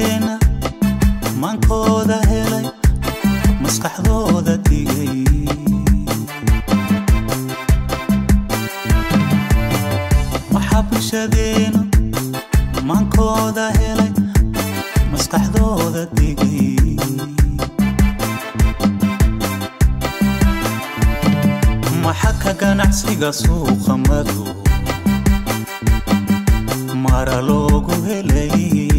bulshadeena maankooda helay maskaxdooda digay. Maxaa bulshadeena maankooda helay maskaxdooda digay. Maxaka ganacsiga suuqa madow mara loogu helay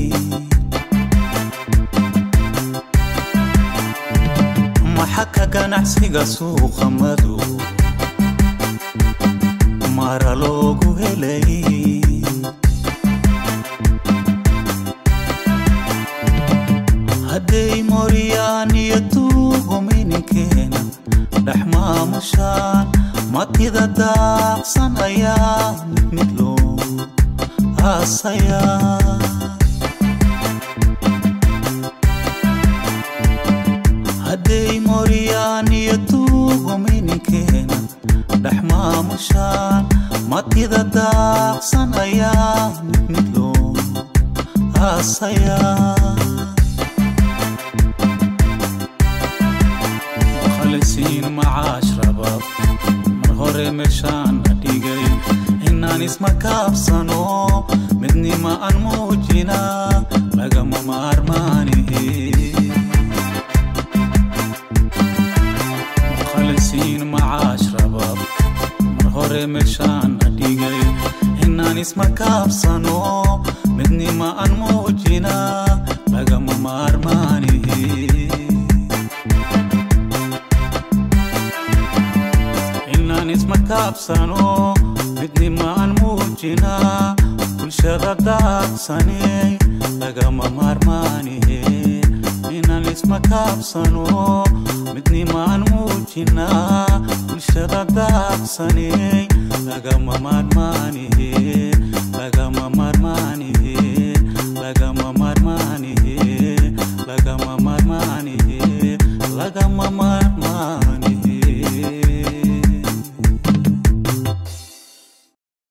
maxaka ganacsiga suuqa madow mara loogu helay. Hadday moryaan iyo tuugumininkeenna dhex maamushaan matida daaqsan ayaa mid mid loo aasayaa دحمامشان matida daaqsanaya midlo aasaya khalisin macaash rabab mar hore meeshaan adhigay inaan isma kaabsano midnima aan muujina lagama maarmaanihi khalisin hore meeshaan dhigay inaan isma kaabsano midnima aan muujina lagama maarmaanihi inaan isma kaabsano midnimaan muujina bulshada daaqsaney lagama maarmaanihe inaan isma kaabsano midnimaan muujinaa bulshada daabsanee lagama maadmaanihe lagama